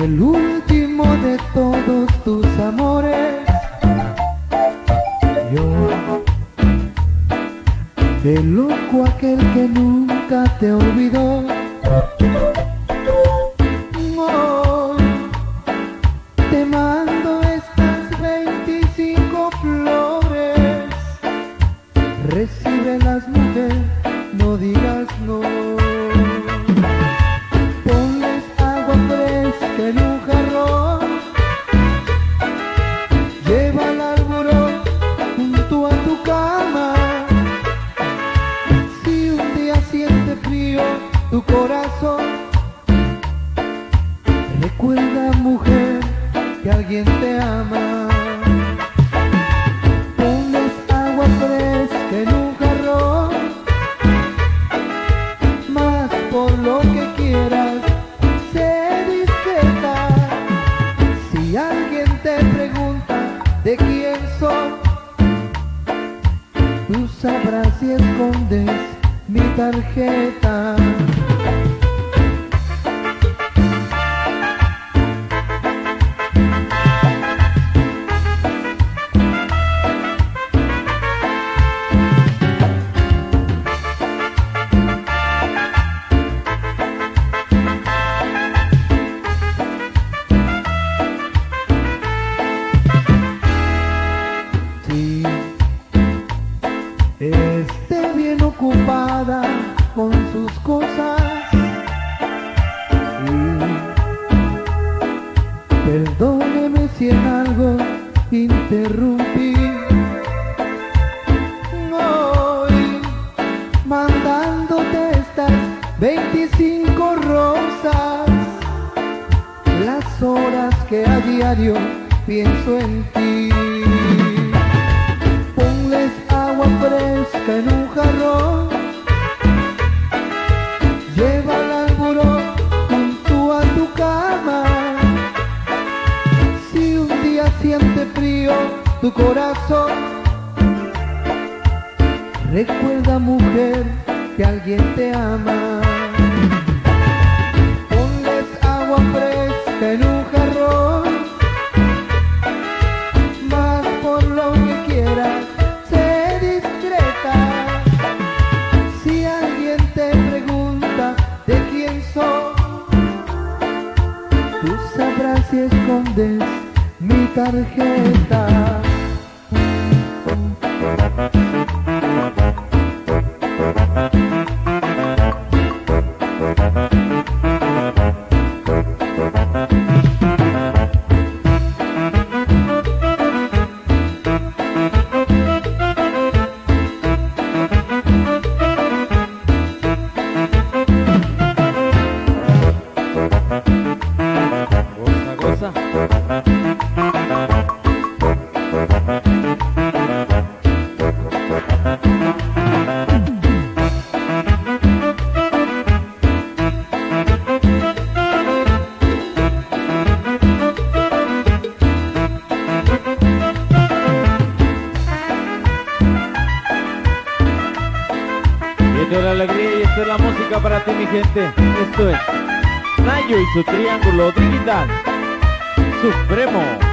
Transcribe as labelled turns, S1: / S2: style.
S1: el último de todos tus amores. Yo, de loco aquel que nunca te olvidó. Tu corazón, recuerda mujer que alguien te ama. Ponles agua fresca en un jarrón, más por lo que quieras, sé discreta. Si alguien te pregunta de quién soy, tú sabrás si escondes mi tarjeta. Perdóneme si en algo interrumpí. Hoy, mandándote estas 25 rosas, las horas que a diario pienso en ti. Ponles agua fresca en un jarrón, lleva al árbol junto a tu cama. Tu corazón, recuerda mujer que alguien te ama. Ponles agua fresca en un jarrón, más por lo que quieras, sé discreta. Si alguien te pregunta de quién soy, tú sabrás si escondes tarjeta.
S2: Esto es Nayo y su triángulo digital. Supremo.